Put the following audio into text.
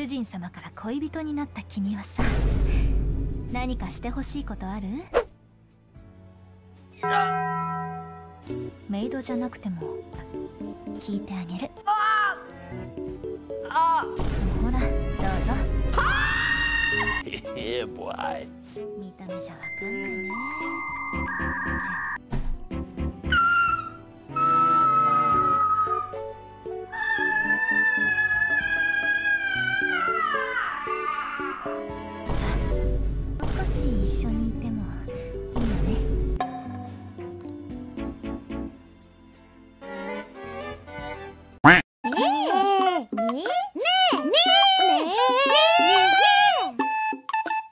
主人様から恋人になった君はさ何かしてほしいことある？メイドじゃなくても聞いてあげる。ああほらどうぞ。見た目じゃわかんないね。絶少し一緒に。